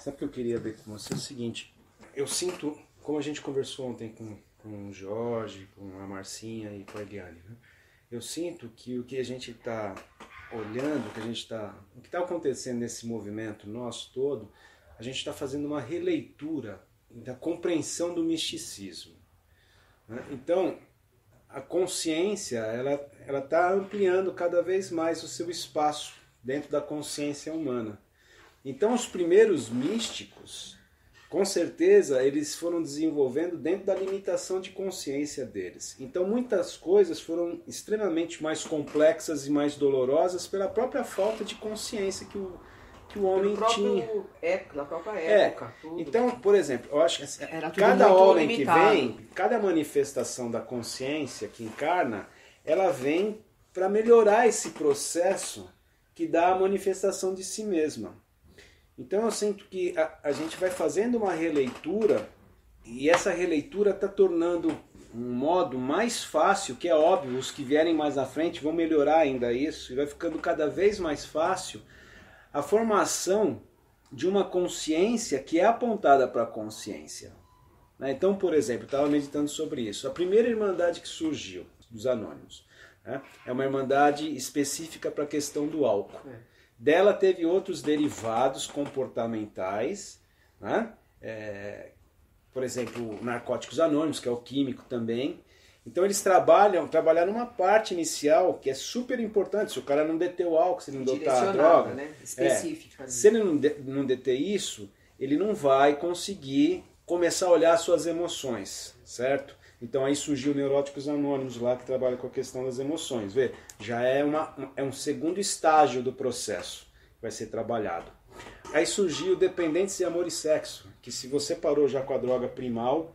Sabe o que eu queria ver com você? É o seguinte, eu sinto, como a gente conversou ontem com, com o Jorge, com a Marcinha e com a Eliane, né? eu sinto que o que a gente está olhando, o que a gente está, o que está acontecendo nesse movimento nosso todo, a gente está fazendo uma releitura da compreensão do misticismo. Né? Então, a consciência ela ela está ampliando cada vez mais o seu espaço dentro da consciência humana. Então, os primeiros místicos, com certeza, eles foram desenvolvendo dentro da limitação de consciência deles. Então, muitas coisas foram extremamente mais complexas e mais dolorosas pela própria falta de consciência que o, que o homem tinha. Época, na própria É, época. tudo. Então, por exemplo, eu acho que assim, Era cada homem limitado. que vem, cada manifestação da consciência que encarna, ela vem para melhorar esse processo que dá a manifestação de si mesma. Então eu sinto que a, a gente vai fazendo uma releitura e essa releitura está tornando um modo mais fácil, que é óbvio, os que vierem mais à frente vão melhorar ainda isso, e vai ficando cada vez mais fácil a formação de uma consciência que é apontada para a consciência. né? Então, por exemplo, estava meditando sobre isso. A primeira irmandade que surgiu, dos anônimos, né? é uma irmandade específica para a questão do álcool. É. Dela teve outros derivados comportamentais, né? É, por exemplo, narcóticos anônimos, que é o químico também. Então eles trabalham, trabalharam uma parte inicial que é super importante. Se o cara não deter o álcool, se ele não dotar a droga, né? é, Específica. se ele não, de- não deter isso, ele não vai conseguir começar a olhar suas emoções, certo? Então aí surgiu Neuróticos Anônimos lá que trabalha com a questão das emoções. Vê, já é, uma, é um segundo estágio do processo que vai ser trabalhado. Aí surgiu Dependentes de Amor e Sexo, que se você parou já com a droga primal,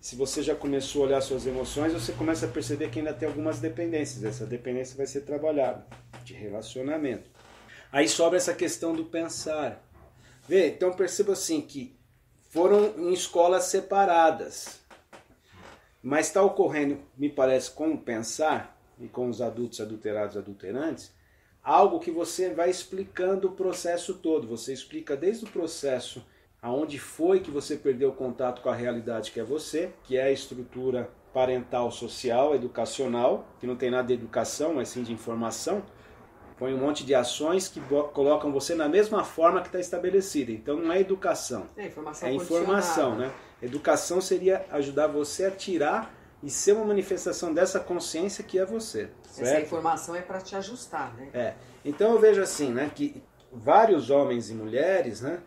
se você já começou a olhar suas emoções, você começa a perceber que ainda tem algumas dependências. Essa dependência vai ser trabalhada de relacionamento. Aí sobra essa questão do pensar. Vê, então perceba assim que foram em escolas separadas. Mas está ocorrendo, me parece, com o pensar e com os adultos adulterados adulterantes, algo que você vai explicando o processo todo. Você explica desde o processo aonde foi que você perdeu o contato com a realidade que é você, que é a estrutura parental, social, educacional, que não tem nada de educação, mas sim de informação. Põe um monte de ações que colocam você na mesma forma que está estabelecida. Então não é educação, É informação é informação, né? Educação seria ajudar você a tirar e ser uma manifestação dessa consciência que é você, Essa certo? informação é para te ajustar, né? É. Então eu vejo assim, né, que vários homens e mulheres, né,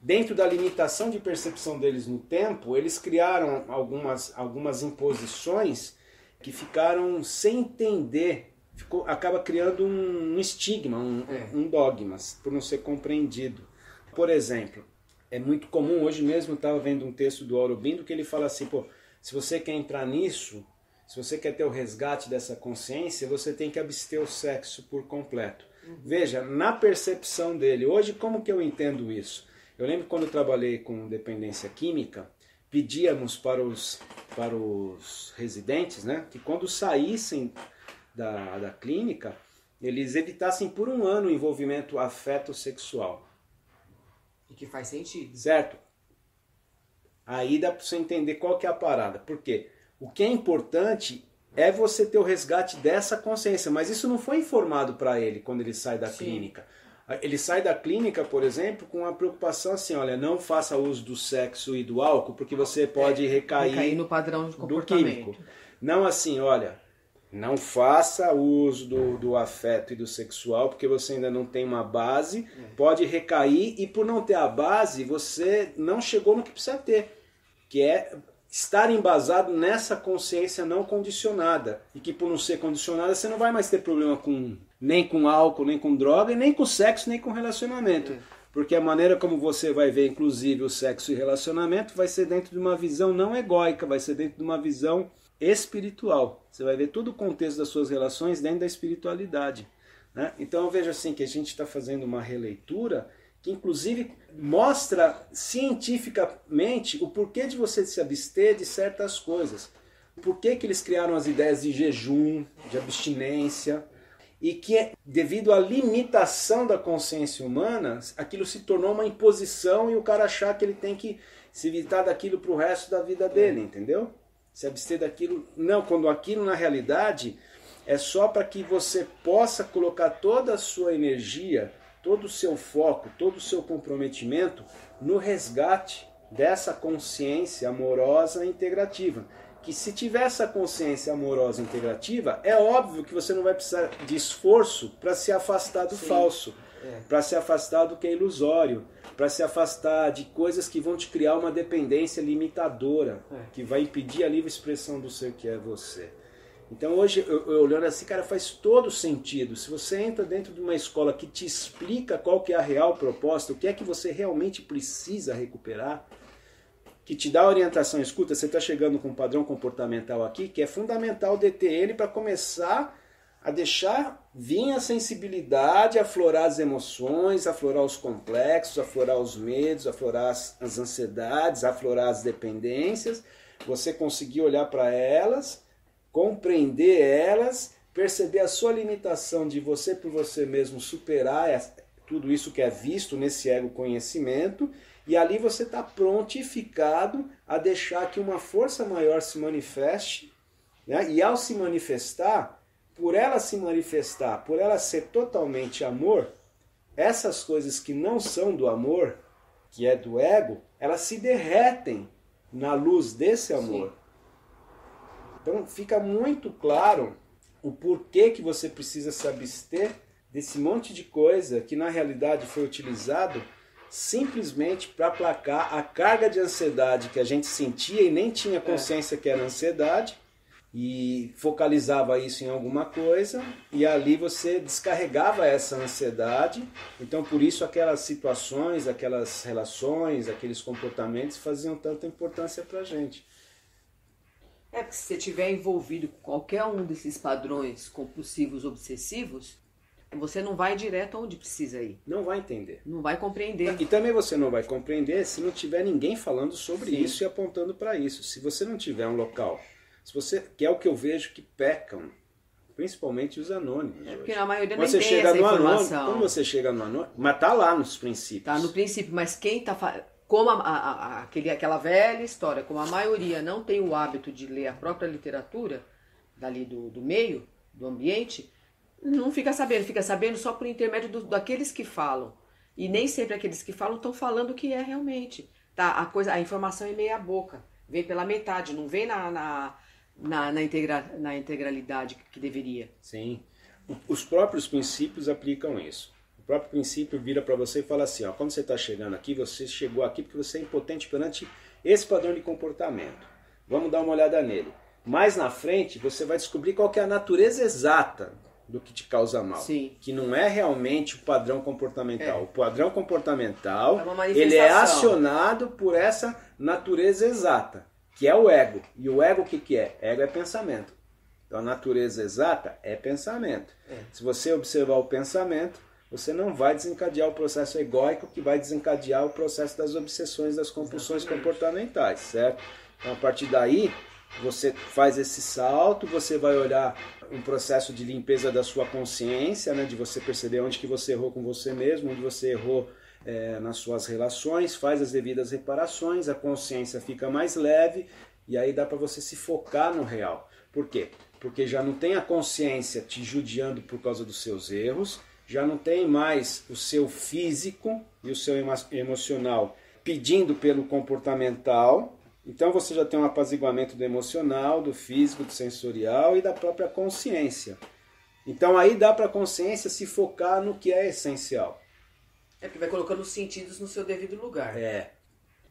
dentro da limitação de percepção deles no tempo, eles criaram algumas, algumas imposições que ficaram sem entender, ficou, acaba criando um, um estigma, um, É. um dogma, por não ser compreendido. Por exemplo, é muito comum, hoje mesmo estava vendo um texto do Aurobindo que ele fala assim, pô, se você quer entrar nisso, se você quer ter o resgate dessa consciência, você tem que abster o sexo por completo. Veja, na percepção dele, hoje como que eu entendo isso? Eu lembro quando eu trabalhei com dependência química, pedíamos para os, para os residentes né, que quando saíssem da, da clínica, eles evitassem por um ano o envolvimento afeto-sexual. Que faz sentido. Certo? Aí dá para você entender qual que é a parada. Por quê? O que é importante é você ter o resgate dessa consciência, mas isso não foi informado para ele quando ele sai da Sim. clínica. Ele sai da clínica, por exemplo, com a preocupação assim, olha, não faça uso do sexo e do álcool, porque você pode recair, Recair no padrão de do comportamento. químico. Não assim, olha, não faça uso do, do afeto e do sexual, porque você ainda não tem uma base, pode recair, e por não ter a base, você não chegou no que precisa ter, que é estar embasado nessa consciência não condicionada. E que por não ser condicionada, você não vai mais ter problema com nem com álcool, nem com droga, nem com sexo, nem com relacionamento. É. Porque a maneira como você vai ver, inclusive, o sexo e relacionamento vai ser dentro de uma visão não egóica, vai ser dentro de uma visão espiritual. Você vai ver todo o contexto das suas relações dentro da espiritualidade. né? Então eu vejo assim que a gente está fazendo uma releitura que inclusive mostra cientificamente o porquê de você se abster de certas coisas. Por que, que eles criaram as ideias de jejum, de abstinência. e que, devido à limitação da consciência humana, aquilo se tornou uma imposição e o cara achar que ele tem que se evitar daquilo para o resto da vida dele, entendeu? Se abster daquilo. Não, quando aquilo na realidade é só para que você possa colocar toda a sua energia, todo o seu foco, todo o seu comprometimento no resgate dessa consciência amorosa e integrativa. Que se tiver essa consciência amorosa e integrativa, é óbvio que você não vai precisar de esforço para se afastar do Sim. falso, é. para se afastar do que é ilusório, para se afastar de coisas que vão te criar uma dependência limitadora, é. que vai impedir a livre expressão do ser que é você. Então hoje, eu, eu, olhando assim, cara, faz todo sentido. Se você entra dentro de uma escola que te explica qual que é a real proposta, o que é que você realmente precisa recuperar, que te dá orientação, escuta, você está chegando com um padrão comportamental aqui, que é fundamental deter ele para começar a deixar vir a sensibilidade, aflorar as emoções, aflorar os complexos, aflorar os medos, aflorar as, as ansiedades, aflorar as dependências, você conseguir olhar para elas, compreender elas, perceber a sua limitação de você por você mesmo superar tudo isso que é visto nesse ego conhecimento, e ali você está prontificado a deixar que uma força maior se manifeste, né? e ao se manifestar, por ela se manifestar, por ela ser totalmente amor, essas coisas que não são do amor, que é do ego, elas se derretem na luz desse amor. Sim. Então fica muito claro o porquê que você precisa se abster desse monte de coisa que na realidade foi utilizado simplesmente para aplacar a carga de ansiedade que a gente sentia e nem tinha consciência que era ansiedade e focalizava isso em alguma coisa e ali você descarregava essa ansiedade. Então, por isso, aquelas situações, aquelas relações, aqueles comportamentos faziam tanta importância para a gente. É, porque se você estiver envolvido com qualquer um desses padrões compulsivos obsessivos, você não vai direto aonde precisa ir. Não vai entender. Não vai compreender. E também você não vai compreender se não tiver ninguém falando sobre Sim. isso e apontando para isso. Se você não tiver um local se você que é o que eu vejo que pecam, principalmente os anônimos. É porque hoje. a maioria você nem chega tem no anônimo, quando você chega no anônimo, mas tá lá nos princípios. Tá no princípio, mas quem tá como a, a, a, aquele, aquela velha história, como a maioria não tem o hábito de ler a própria literatura dali do, do meio, do ambiente, não fica sabendo, fica sabendo só por intermédio do, daqueles que falam. E nem sempre aqueles que falam estão falando o que é realmente. Tá? A, coisa, a informação é meia boca, vem pela metade, não vem na, na na, na, integra, na integralidade que deveria. Sim. Os próprios princípios aplicam isso. O próprio princípio vira para você e fala assim: ó, quando você está chegando aqui, você chegou aqui porque você é impotente perante esse padrão de comportamento. Vamos dar uma olhada nele. Mais na frente, você vai descobrir qual é a natureza exata do que te causa mal. Sim. Que não é realmente o padrão comportamental. É. O padrão comportamental é ele é acionado por essa natureza exata que é o ego. E o ego o que, que é? Ego é pensamento. Então a natureza exata é pensamento. É. Se você observar o pensamento, você não vai desencadear o processo egóico que vai desencadear o processo das obsessões, das compulsões Exatamente. comportamentais, certo? Então a partir daí, você faz esse salto, você vai olhar um processo de limpeza da sua consciência, né, de você perceber onde que você errou com você mesmo, onde você errou é, nas suas relações, faz as devidas reparações, a consciência fica mais leve e aí dá para você se focar no real. Por quê? Porque já não tem a consciência te judiando por causa dos seus erros, já não tem mais o seu físico e o seu emocional pedindo pelo comportamental. Então você já tem um apaziguamento do emocional, do físico, do sensorial e da própria consciência. Então aí dá para a consciência se focar no que é essencial. É que vai colocando os sentidos no seu devido lugar. É.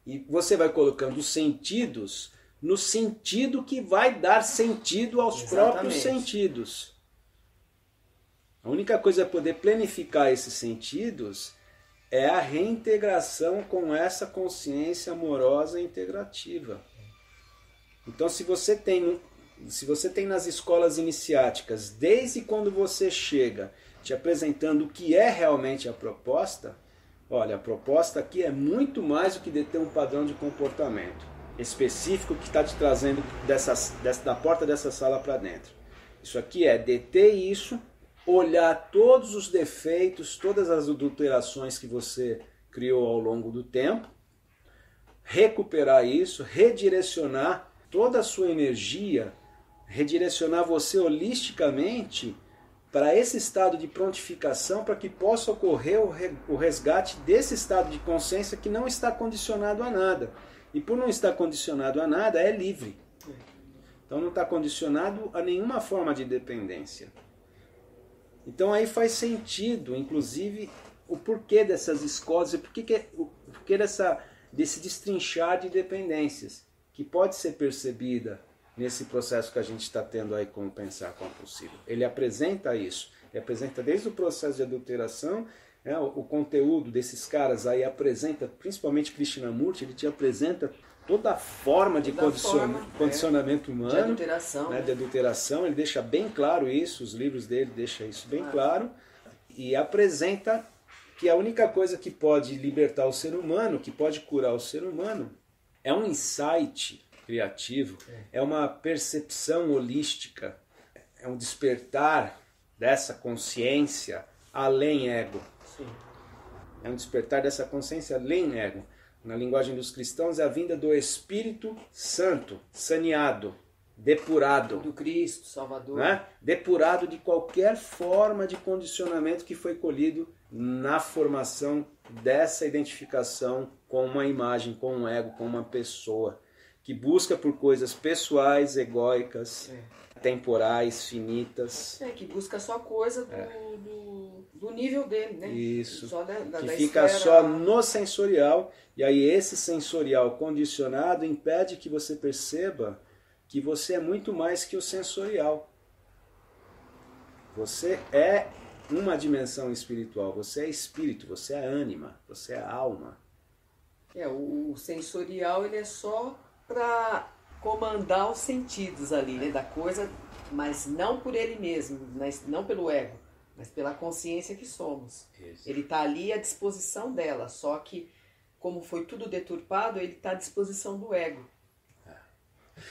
E você vai colocando os sentidos no sentido que vai dar sentido aos Exatamente. próprios sentidos. A única coisa a poder planificar esses sentidos é a reintegração com essa consciência amorosa e integrativa. Então, se você tem, se você tem nas escolas iniciáticas, desde quando você chega, te apresentando o que é realmente a proposta, olha, a proposta aqui é muito mais do que deter um padrão de comportamento específico que está te trazendo dessa, dessa, da porta dessa sala para dentro. Isso aqui é deter isso olhar todos os defeitos, todas as adulterações que você criou ao longo do tempo, recuperar isso, redirecionar toda a sua energia, redirecionar você holisticamente para esse estado de prontificação, para que possa ocorrer o resgate desse estado de consciência que não está condicionado a nada. E por não estar condicionado a nada, é livre. Então não está condicionado a nenhuma forma de dependência. Então aí faz sentido, inclusive, o porquê dessas escolas que, o porquê dessa, desse destrinchar de dependências, que pode ser percebida nesse processo que a gente está tendo aí com o Pensar Compulsivo. Ele apresenta isso, ele apresenta desde o processo de adulteração, né, o, o, conteúdo desses caras aí apresenta, principalmente Krishnamurti, ele te apresenta toda a forma de condiciona, forma, condicionamento é, humano, de adulteração, né, de adulteração, ele deixa bem claro isso, os livros dele deixam isso bem ah. claro, e apresenta que a única coisa que pode libertar o ser humano, que pode curar o ser humano, é um insight criativo, é, é uma percepção holística, é um despertar dessa consciência além ego. Sim. É um despertar dessa consciência além ego. Na linguagem dos cristãos é a vinda do Espírito Santo, saneado, depurado. Do Cristo, Salvador. Né? Depurado de qualquer forma de condicionamento que foi colhido na formação dessa identificação com uma imagem, com um ego, com uma pessoa que busca por coisas pessoais, egóicas, é. temporais, finitas. É, que busca só coisa do, é. do, do, nível dele, né? Isso. Da, da, que da fica só no sensorial, e aí esse sensorial condicionado impede que você perceba que você é muito mais que o sensorial. Você é uma dimensão espiritual, você é espírito, você é ânima, você é alma. É, o sensorial ele é só para comandar os sentidos ali, né, da coisa, mas não por ele mesmo, mas não pelo ego, mas pela consciência que somos. Isso. Ele está ali à disposição dela, só que como foi tudo deturpado, ele está à disposição do ego. É.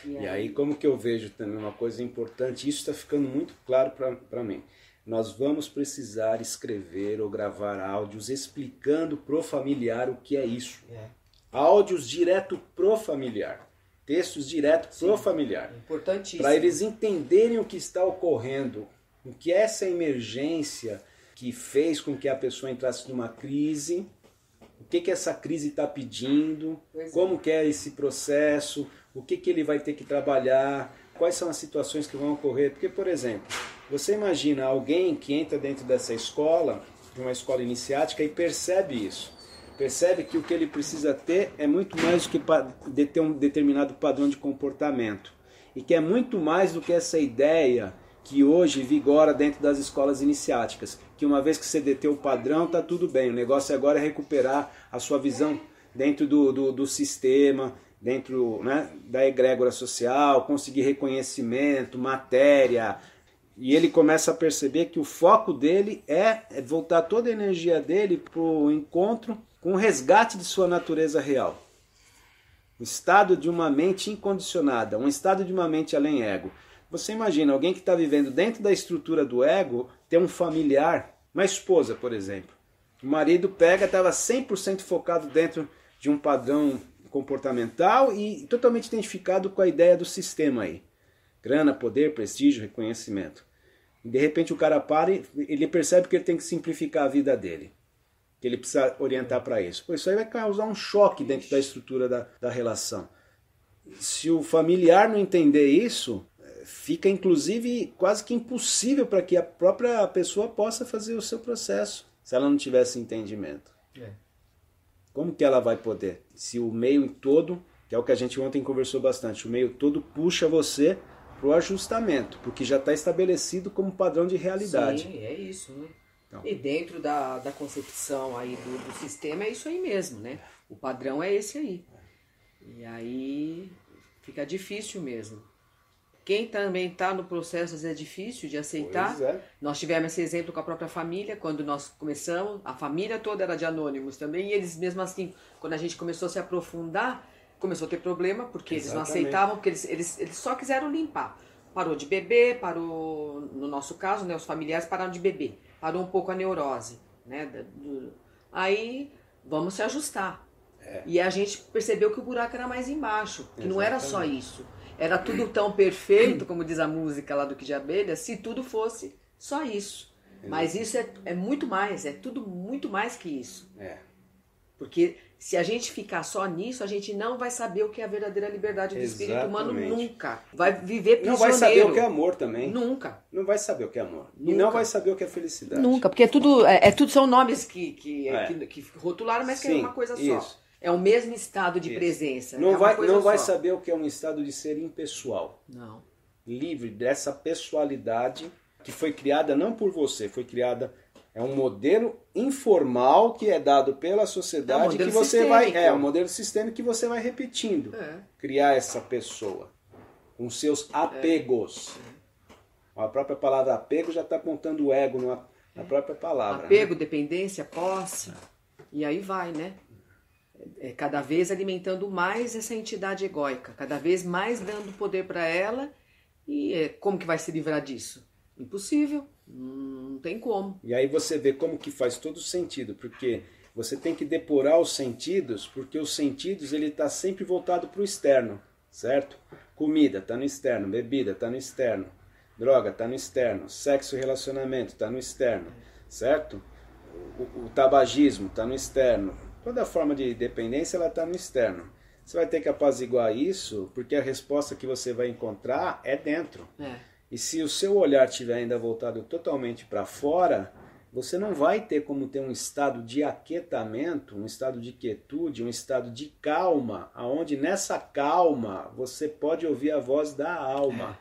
E, e aí... aí, como que eu vejo também uma coisa importante, isso está ficando muito claro para mim. Nós vamos precisar escrever ou gravar áudios explicando pro familiar o que é isso. É. Áudios direto pro familiar textos direto para o familiar. Importantíssimo. Para eles entenderem o que está ocorrendo, o que é essa emergência que fez com que a pessoa entrasse numa crise, o que, que essa crise está pedindo, pois como é. que é esse processo, o que, que ele vai ter que trabalhar, quais são as situações que vão ocorrer. Porque, por exemplo, você imagina alguém que entra dentro dessa escola, de uma escola iniciática, e percebe isso percebe que o que ele precisa ter é muito mais do que ter um determinado padrão de comportamento. E que é muito mais do que essa ideia que hoje vigora dentro das escolas iniciáticas, que uma vez que você deteu o padrão, tá tudo bem. O negócio agora é recuperar a sua visão dentro do, do, do sistema, dentro né, da egrégora social, conseguir reconhecimento, matéria. E ele começa a perceber que o foco dele é voltar toda a energia dele para o encontro com o resgate de sua natureza real. O estado de uma mente incondicionada, um estado de uma mente além ego. Você imagina alguém que está vivendo dentro da estrutura do ego, ter um familiar, uma esposa, por exemplo. O marido pega, estava 100% focado dentro de um padrão comportamental e totalmente identificado com a ideia do sistema aí. Grana, poder, prestígio, reconhecimento. E de repente o cara para e ele percebe que ele tem que simplificar a vida dele que ele precisa orientar para isso. Pois isso aí vai causar um choque dentro da estrutura da, da relação. Se o familiar não entender isso, fica inclusive quase que impossível para que a própria pessoa possa fazer o seu processo, se ela não tivesse entendimento. É. Como que ela vai poder? Se o meio todo, que é o que a gente ontem conversou bastante, o meio todo puxa você para o ajustamento, porque já está estabelecido como padrão de realidade. Sim, é isso. Né? Então. E dentro da, da concepção aí do, do sistema é isso aí mesmo, né? O padrão é esse aí. E aí fica difícil mesmo. Quem também está no processo é difícil de aceitar. É. Nós tivemos esse exemplo com a própria família, quando nós começamos, a família toda era de anônimos também, e eles mesmo assim, quando a gente começou a se aprofundar, começou a ter problema, porque Exatamente. eles não aceitavam, porque eles, eles, eles só quiseram limpar. parou de beber, parou, no nosso caso, né, os familiares pararam de beber, parou um pouco a neurose, né, do, aí vamos se ajustar. É. E a gente percebeu que o buraco era mais embaixo, que Exatamente. não era só isso. Era tudo tão perfeito, como diz a música lá do Que de Abelha, se tudo fosse só isso. Mas isso é, é muito mais, é tudo muito mais que isso. É. Porque se a gente ficar só nisso, a gente não vai saber o que é a verdadeira liberdade do Exatamente. espírito humano nunca. Vai viver prisioneiro. Não vai saber o que é amor também. Nunca. Não vai saber o que é amor. Nunca. E não vai saber o que é felicidade. Nunca, porque é tudo, é, é tudo são nomes que, que, é. que, que, rotularam, mas Sim, que é uma coisa só. Isso. É o mesmo estado de isso. presença. Não é vai, não vai saber o que é um estado de ser impessoal. Não. Livre dessa pessoalidade que foi criada não por você, foi criada é um modelo informal que é dado pela sociedade é um que você sistêmico. vai. É um modelo sistêmico que você vai repetindo. É. Criar essa pessoa com seus apegos. É. A própria palavra apego já está apontando o ego na, na própria palavra. Apego, né? dependência, posse. E aí vai, né? É, cada vez alimentando mais essa entidade egóica, cada vez mais dando poder para ela. E é, como que vai se livrar disso? Impossível. Não tem como. E aí você vê como que faz todo sentido, porque você tem que depurar os sentidos, porque os sentidos ele está sempre voltado para o externo, certo? Comida está no externo, bebida está no externo, droga está no externo, sexo e relacionamento está no externo, certo? O, o tabagismo está no externo, toda forma de dependência ela está no externo. Você vai ter que apaziguar isso, porque a resposta que você vai encontrar é dentro. É. E se o seu olhar estiver ainda voltado totalmente para fora, você não vai ter como ter um estado de aquietamento, um estado de quietude, um estado de calma, aonde nessa calma você pode ouvir a voz da alma,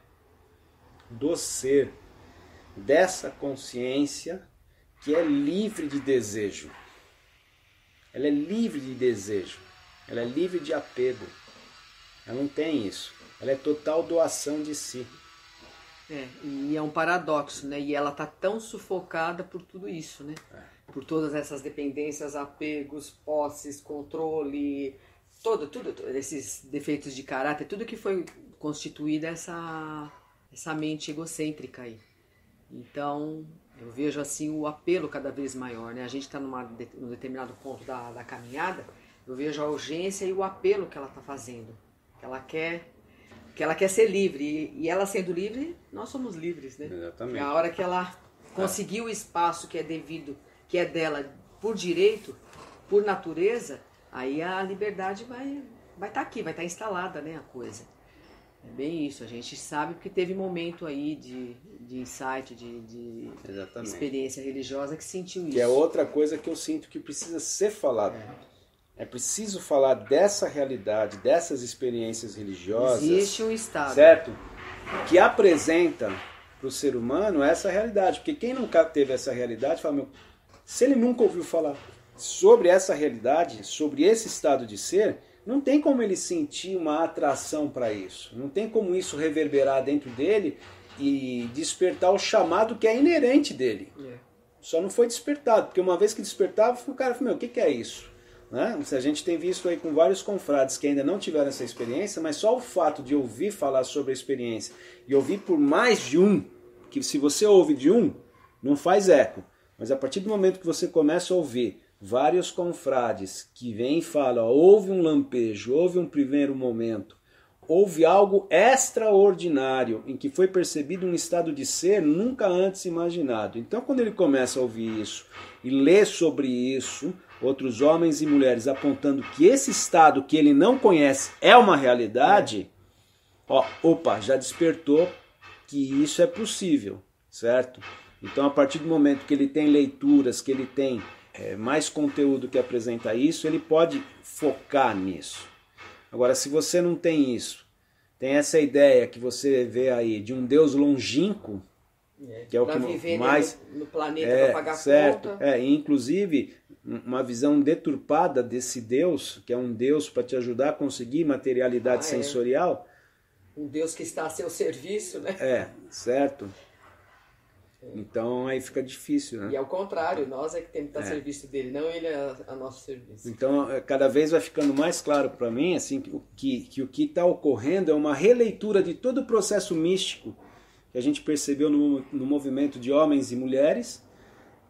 do ser, dessa consciência que é livre de desejo. Ela é livre de desejo. Ela é livre de apego. Ela não tem isso. Ela é total doação de si. É, e é um paradoxo, né? E ela tá tão sufocada por tudo isso, né? É. Por todas essas dependências, apegos, posses, controle, todo, tudo, esses defeitos de caráter, tudo que foi constituída essa essa mente egocêntrica aí. Então, eu vejo assim o apelo cada vez maior, né? A gente está num determinado ponto da, da caminhada, eu vejo a urgência e o apelo que ela está fazendo. Que ela quer que ela quer ser livre. E ela sendo livre, nós somos livres, né? Exatamente. E a hora que ela conseguir o espaço que é devido, que é dela por direito, por natureza, aí a liberdade vai vai estar tá aqui, vai estar tá instalada, né, a coisa. É bem isso, a gente sabe porque teve momento aí de, de insight, de, de experiência religiosa que sentiu isso. Que é outra coisa que eu sinto que precisa ser falado. É. É preciso falar dessa realidade, dessas experiências religiosas. Existe um estado. Certo? Que apresenta para o ser humano essa realidade. Porque quem nunca teve essa realidade, fala, meu, se ele nunca ouviu falar sobre essa realidade, sobre esse estado de ser, não tem como ele sentir uma atração para isso. Não tem como isso reverberar dentro dele e despertar o chamado que é inerente dele. É. Só não foi despertado, porque uma vez que despertava, o cara falou, meu, o que, que é isso? Né? A gente tem visto aí com vários confrades que ainda não tiveram essa experiência, mas só o fato de ouvir falar sobre a experiência e ouvir por mais de um, que se você ouve de um, não faz eco. Mas a partir do momento que você começa a ouvir vários confrades que vêm e falam, ó, houve um lampejo, houve um primeiro momento, houve algo extraordinário em que foi percebido um estado de ser nunca antes imaginado. Então, quando ele começa a ouvir isso e ler sobre isso, outros homens e mulheres apontando que esse estado que ele não conhece é uma realidade, ó, opa, já despertou que isso é possível, certo? Então, a partir do momento que ele tem leituras, que ele tem é, mais conteúdo que apresenta isso, ele pode focar nisso. Agora, se você não tem isso, tem essa ideia que você vê aí de um Deus longínquo, é, que é o que mais no, no planeta é, para pagar certo, conta. É, inclusive uma visão deturpada desse Deus, que é um Deus para te ajudar a conseguir materialidade ah, é. sensorial. Um Deus que está a seu serviço, né? É, certo. Então aí fica difícil, né? E ao contrário, nós é que temos que estar é. a serviço dele, não ele a, a nosso serviço. Então é, cada vez vai ficando mais claro para mim assim que, que, que o que está ocorrendo é uma releitura de todo o processo místico que a gente percebeu no, no movimento de homens e mulheres,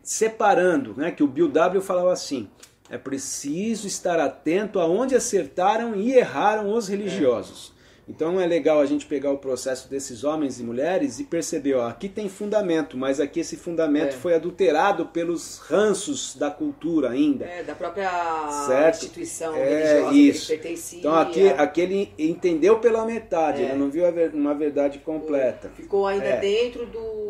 separando, né, que o Bill W falava assim, é preciso estar atento aonde acertaram e erraram os religiosos. Então é legal a gente pegar o processo desses homens e mulheres e perceber, ó, aqui tem fundamento, mas aqui esse fundamento é. foi adulterado pelos ranços da cultura ainda. É, da própria certo? instituição é, religiosa isso. que ele pertencia. Então aqui, aqui ele entendeu pela metade, é. ele não viu uma verdade completa. Ficou ainda é. dentro do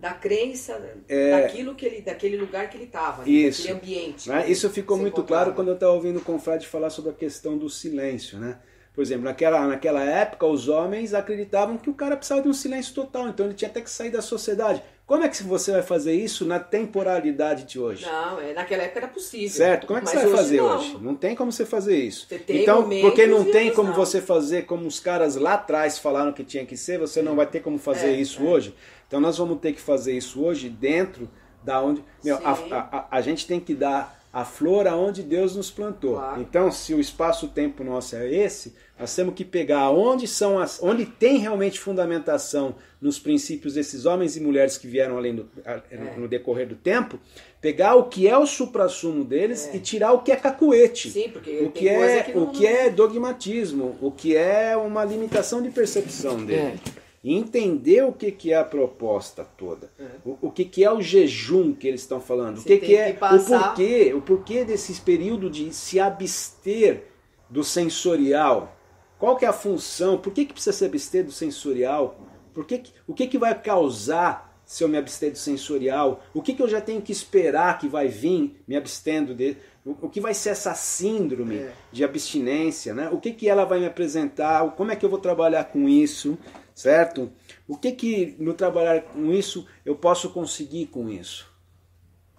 da crença é, daquilo que ele, daquele lugar que ele estava, daquele ambiente. Né? Isso ficou muito claro quando eu estava ouvindo o confrade falar sobre a questão do silêncio, né? Por exemplo, naquela, naquela época, os homens acreditavam que o cara precisava de um silêncio total, então ele tinha até que sair da sociedade. Como é que você vai fazer isso na temporalidade de hoje? Não, é, naquela época era possível. Certo? Como é que você vai hoje fazer não. hoje? Não tem como você fazer isso. Você então, porque não tem como não. você fazer como os caras lá atrás falaram que tinha que ser, você não vai ter como fazer é, isso é. hoje. Então nós vamos ter que fazer isso hoje dentro da onde. Meu, a, a, a, gente tem que dar a flor aonde Deus nos plantou. Claro. Então, se o espaço-tempo nosso é esse, nós temos que pegar onde são as, onde tem realmente fundamentação nos princípios desses homens e mulheres que vieram além do, é. no decorrer do tempo, pegar o que é o suprassumo deles é. e tirar o que é cacuete. Sim, porque o que é que não... o que é dogmatismo, o que é uma limitação de percepção dele. É e entender o que, que é a proposta toda, é. O, o que, que é o jejum que eles estão falando, Você o que, que é que o porquê, o porquê desse período de se abster do sensorial. Qual que é a função? Por que, que precisa se abster do sensorial? Por que, que o que, que vai causar se eu me abster do sensorial? O que, que eu já tenho que esperar que vai vir me abstendo dele? O, o que vai ser essa síndrome é. de abstinência? Né? O que, que ela vai me apresentar? Como é que eu vou trabalhar com isso? Certo? O que que no trabalhar com isso eu posso conseguir com isso?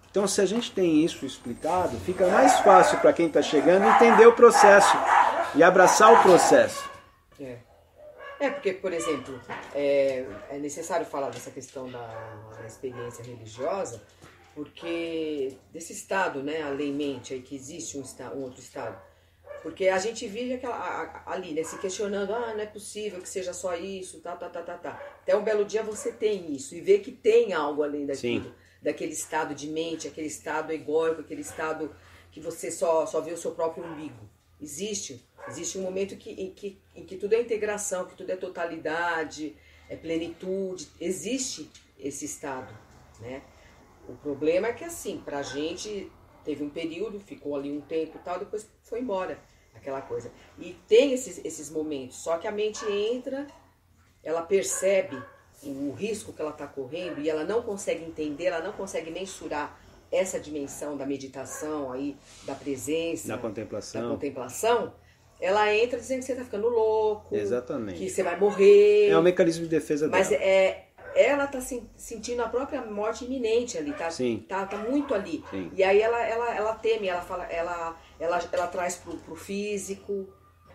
Então, se a gente tem isso explicado, fica mais fácil para quem está chegando entender o processo e abraçar o processo. É, é porque, por exemplo, é, é necessário falar dessa questão da, da, experiência religiosa, porque desse estado, né, além-mente, aí que existe um, um outro estado, porque a gente vive aquela, ali, né, se questionando, ah, não é possível que seja só isso, tá, tá, tá, tá, tá. Até um belo dia você tem isso e vê que tem algo além daquilo, Sim. daquele estado de mente, aquele estado egóico, aquele estado que você só, só vê o seu próprio umbigo. Existe, existe um momento que, em, que, em que tudo é integração, que tudo é totalidade, é plenitude, existe esse estado, né? O problema é que assim, pra gente teve um período, ficou ali um tempo e tal, depois foi embora aquela coisa. E tem esses, esses momentos, só que a mente entra, ela percebe o risco que ela está correndo e ela não consegue entender, ela não consegue mensurar essa dimensão da meditação aí, da presença, da contemplação. Da contemplação ela entra dizendo que você está ficando louco, Exatamente. que você vai morrer. É um mecanismo de defesa mas dela. Mas é, ela tá sentindo a própria morte iminente ali, tá, Sim. tá, tá muito ali. Sim. E aí ela, ela, ela teme, ela fala, ela, ela, ela traz pro, pro físico,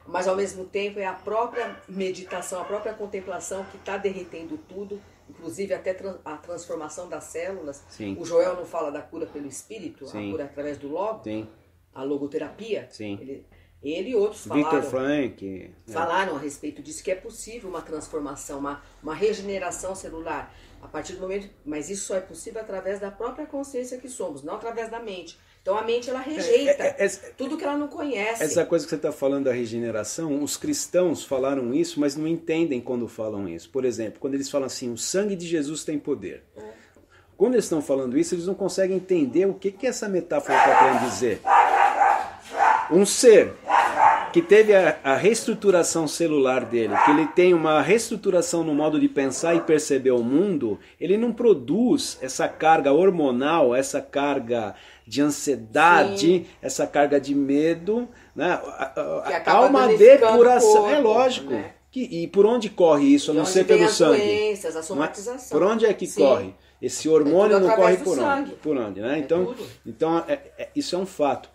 mas ao mesmo tempo é a própria meditação, a própria contemplação que está derretendo tudo, inclusive até a transformação das células. Sim. O Joel não fala da cura pelo espírito, Sim. a cura através do logo, Sim. a logoterapia. Sim. Ele, ele e outros falaram, Victor Frank, né? falaram a respeito disso, que é possível uma transformação, uma, uma regeneração celular. A partir do momento, mas isso só é possível através da própria consciência que somos, não através da mente. Então a mente ela rejeita é, é, é, tudo que ela não conhece. Essa coisa que você está falando da regeneração, os cristãos falaram isso, mas não entendem quando falam isso. Por exemplo, quando eles falam assim, o sangue de Jesus tem poder. É. Quando eles estão falando isso, eles não conseguem entender o que, que essa metáfora está querendo dizer. Um ser que teve a, a, reestruturação celular dele, que ele tem uma reestruturação no modo de pensar e perceber o mundo, ele não produz essa carga hormonal, essa carga de ansiedade, Sim. essa carga de medo, né? Há uma depuração, corpo, é lógico. Né? Que, e por onde corre isso, a não ser pelo sangue? Doenças, a é? somatização. Por onde é que Sim. corre? Esse hormônio é não corre por onde? Por onde, né? É então, então é, é, isso é um fato.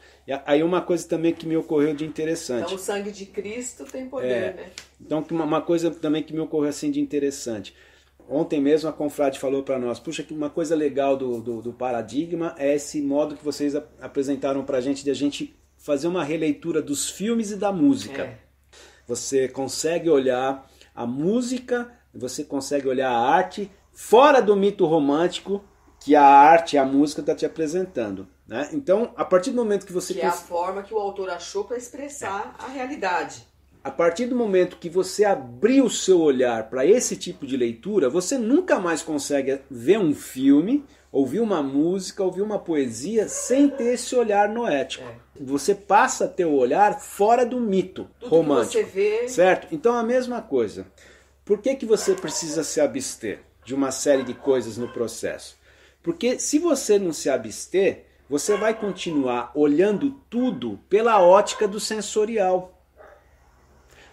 Aí uma coisa também que me ocorreu de interessante. Então o sangue de Cristo tem poder, é, né? Então uma coisa também que me ocorreu assim de interessante. Ontem mesmo a Confrade falou para nós, puxa, que uma coisa legal do, do, do, paradigma é esse modo que vocês apresentaram para a gente de a gente fazer uma releitura dos filmes e da música. É. Você consegue olhar a música você consegue olhar a arte fora do mito romântico que a arte, a música está te apresentando. Né? Então, a partir do momento que você. Que é a forma que o autor achou para expressar é. a realidade. A partir do momento que você abrir o seu olhar para esse tipo de leitura, você nunca mais consegue ver um filme, ouvir uma música, ouvir uma poesia sem ter esse olhar noético. É. Você passa a ter o olhar fora do mito Tudo romântico. Que você vê... Certo? Então a mesma coisa. Por que, que você precisa se abster de uma série de coisas no processo? Porque se você não se abster, você vai continuar olhando tudo pela ótica do sensorial.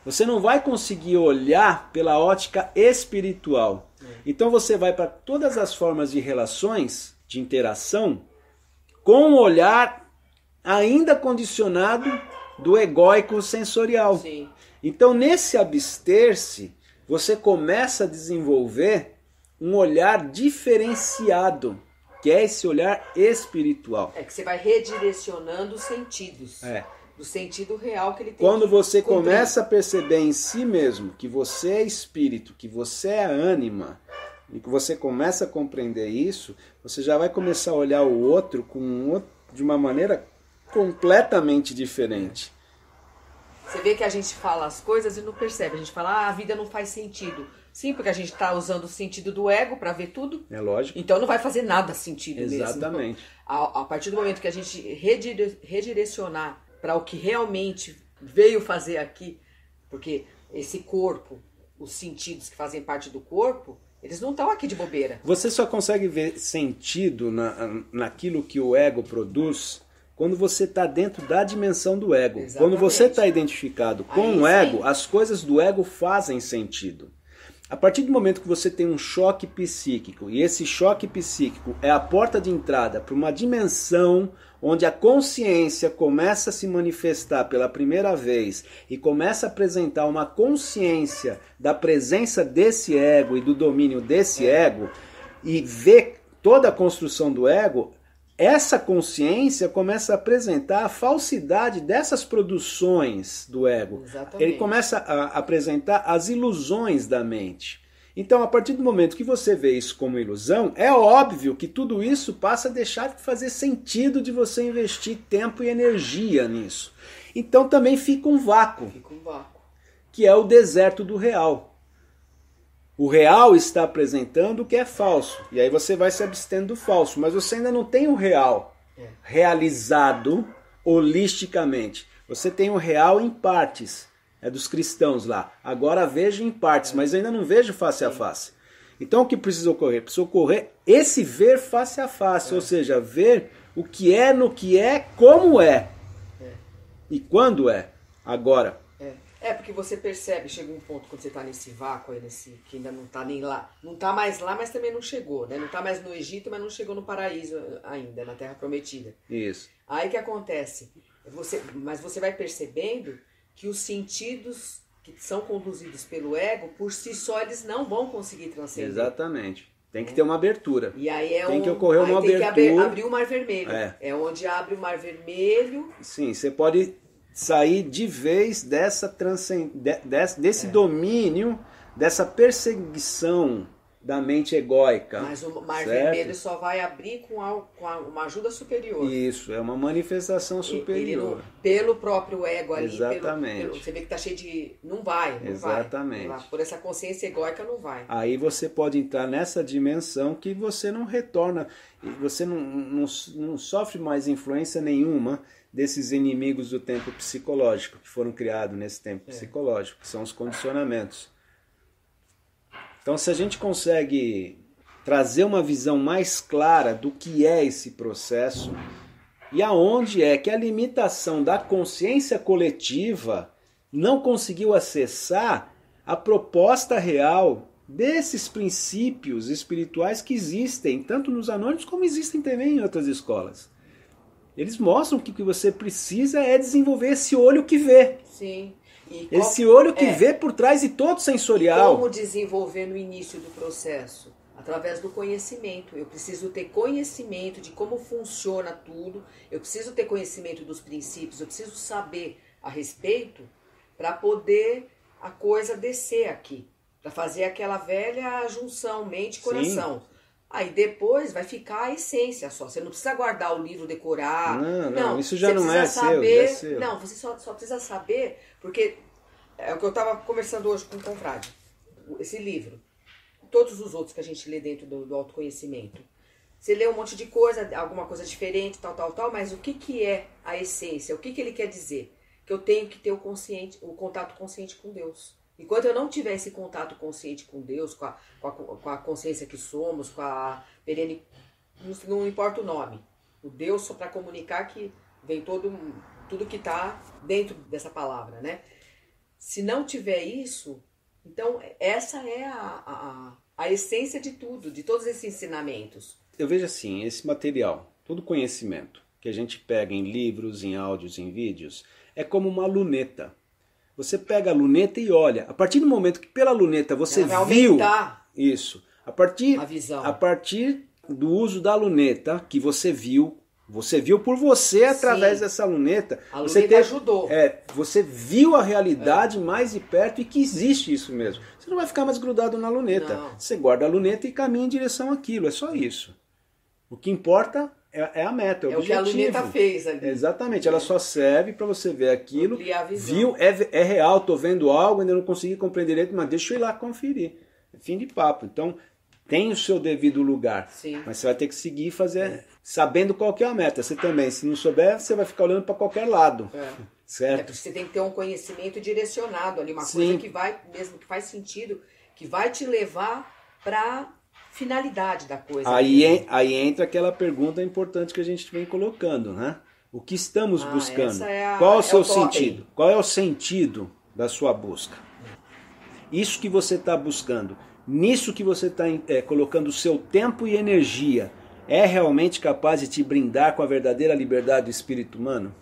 Você não vai conseguir olhar pela ótica espiritual. Então você vai para todas as formas de relações, de interação, com um olhar ainda condicionado do egóico sensorial. Sim. Então, nesse abster-se, você começa a desenvolver um olhar diferenciado, que é esse olhar espiritual. É que você vai redirecionando os sentidos. É. Do sentido real que ele tem. Quando você cumprir. começa a perceber em si mesmo que você é espírito, que você é ânima, e que você começa a compreender isso, você já vai começar a olhar o outro com de uma maneira completamente diferente. Você vê que a gente fala as coisas e não percebe. A gente fala, ah, a vida não faz sentido. Sim, porque a gente está usando o sentido do ego para ver tudo. É lógico. Então não vai fazer nada sentido Exatamente. mesmo. Exatamente. A, partir do momento que a gente redire, redirecionar para o que realmente veio fazer aqui, porque esse corpo, os sentidos que fazem parte do corpo, eles não estão aqui de bobeira. Você só consegue ver sentido na, naquilo que o ego produz quando você está dentro da dimensão do ego. Exatamente. Quando você está identificado com Aí, o ego, sim. as coisas do ego fazem sentido. A partir do momento que você tem um choque psíquico, e esse choque psíquico é a porta de entrada para uma dimensão onde a consciência começa a se manifestar pela primeira vez e começa a apresentar uma consciência da presença desse ego e do domínio desse ego, e ver toda a construção do ego, essa consciência começa a apresentar a falsidade dessas produções do ego. Exatamente. Ele começa a apresentar as ilusões da mente. Então, a partir do momento que você vê isso como ilusão, é óbvio que tudo isso passa a deixar de fazer sentido de você investir tempo e energia nisso. Então também fica um vácuo. Fica um vácuo. Que é o deserto do real. O real está apresentando o que é falso. E aí você vai se abstendo do falso. Mas você ainda não tem o real é. realizado holisticamente. Você tem o real em partes. É dos cristãos lá. Agora vejo em partes, mas ainda não vejo face a face. Então o que precisa ocorrer? Precisa ocorrer esse ver face a face, é. ou seja, ver o que é no que é, como é. é. E quando é. Agora, é, porque você percebe, chega um ponto quando você está nesse vácuo aí, nesse, que ainda não está nem lá. Não está mais lá, mas também não chegou, né? Não está mais no Egito, mas não chegou no paraíso ainda, na Terra Prometida. Isso. Aí que acontece? Você, mas você vai percebendo que os sentidos que são conduzidos pelo ego, por si só, eles não vão conseguir transcender. Exatamente. Tem que é. ter uma abertura. E aí é tem um, que ocorrer uma tem abertura. Tem que abrir o mar vermelho. É. é onde abre o mar vermelho. Sim, você pode sair de vez dessa transcend... desse é. domínio, dessa perseguição da mente egóica. Mas o mar certo? vermelho só vai abrir com, a, com a, uma ajuda superior. Isso, é uma manifestação superior. Pelo próprio ego ali. Exatamente. Pelo, pelo, você vê que tá cheio de. Não vai. Não Exatamente. Vai. Por essa consciência egóica não vai. Aí você pode entrar nessa dimensão que você não retorna, você não, não, não sofre mais influência nenhuma desses inimigos do tempo psicológico, que foram criados nesse tempo é. psicológico, que são os condicionamentos. Então, se a gente consegue trazer uma visão mais clara do que é esse processo e aonde é que a limitação da consciência coletiva não conseguiu acessar a proposta real desses princípios espirituais que existem tanto nos anônimos como existem também em outras escolas. Eles mostram que o que você precisa é desenvolver esse olho que vê. Sim. E esse olho que é, vê por trás de todo sensorial. Como desenvolver no início do processo? Através do conhecimento. Eu preciso ter conhecimento de como funciona tudo. Eu preciso ter conhecimento dos princípios. Eu preciso saber a respeito para poder a coisa descer aqui. Para fazer aquela velha junção mente-coração. Aí depois vai ficar a essência só. Você não precisa guardar o livro, decorar. Não, não, não isso já não é saber, seu, é. Não, você só, só precisa saber, porque é o que eu estava conversando hoje com o confrade. Esse livro, todos os outros que a gente lê dentro do, do autoconhecimento. Você lê um monte de coisa, alguma coisa diferente, tal, tal, tal, mas o que, que é a essência? O que, que ele quer dizer? Que eu tenho que ter o consciente, o contato consciente com Deus. Enquanto eu não tiver esse contato consciente com Deus, com a, com a, com a consciência que somos, com a perene. Não, não importa o nome. O Deus só para comunicar que vem todo tudo que está dentro dessa palavra, né? Se não tiver isso, então essa é a, a, a essência de tudo, de todos esses ensinamentos. Eu vejo assim, esse material, todo conhecimento que a gente pega em livros, em áudios, em vídeos, é como uma luneta. Você pega a luneta e olha. A partir do momento que pela luneta você Ela viu aumentar isso, a partir a visão. a partir do uso da luneta que você viu, você viu por você através Sim. dessa luneta. A você luneta ajudou. É, você viu a realidade mais de perto e que existe isso mesmo. Você não vai ficar mais grudado na luneta. Não. Você guarda a luneta e caminha em direção àquilo. É só isso. O que importa é, é a meta, é o É o que a objetivo. luneta fez ali. Exatamente, ela só serve para você ver aquilo. Ampliar a visão. Viu, é, é real, tô vendo algo, ainda não consegui compreender direito, mas deixa eu ir lá conferir. É fim de papo. Então, tem o seu devido lugar. Sim. Mas você vai ter que seguir e fazer sabendo qual que é a meta. Você também, se não souber, você vai ficar olhando para qualquer lado. É. É Certo? porque você tem que ter um conhecimento direcionado ali, uma Sim. coisa que vai, mesmo que faz sentido, que vai te levar para finalidade da coisa. Aí, en- aí entra aquela pergunta importante que a gente vem colocando, né? O que estamos Ah, buscando? é a- Qual é o é seu o sentido? Qual é o sentido da sua busca? Isso que você está buscando, nisso que você está colocando o seu tempo e energia, é realmente capaz de te brindar com a verdadeira liberdade do espírito humano?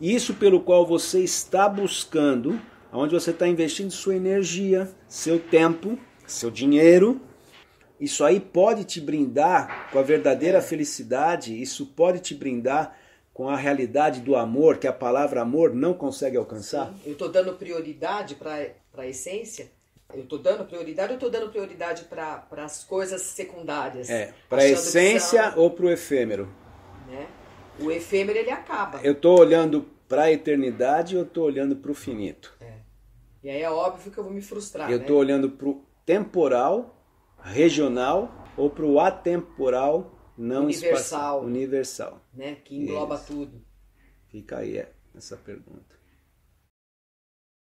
Isso pelo qual você está buscando, onde você está investindo sua energia, seu tempo, seu dinheiro, isso aí pode te brindar com a verdadeira felicidade, isso pode te brindar com a realidade do amor que a palavra amor não consegue alcançar? Eu estou dando prioridade para a essência. Eu estou dando prioridade ou estou dando prioridade para as coisas secundárias? É, para a essência são, ou para o efêmero? né? O efêmero ele acaba. Eu estou olhando para a eternidade ou estou olhando para o finito? E aí é óbvio que eu vou me frustrar. Eu né? estou olhando para o temporal, regional ou para o atemporal, não Universal. universal. né? Que engloba Isso. tudo. Fica aí é, essa pergunta.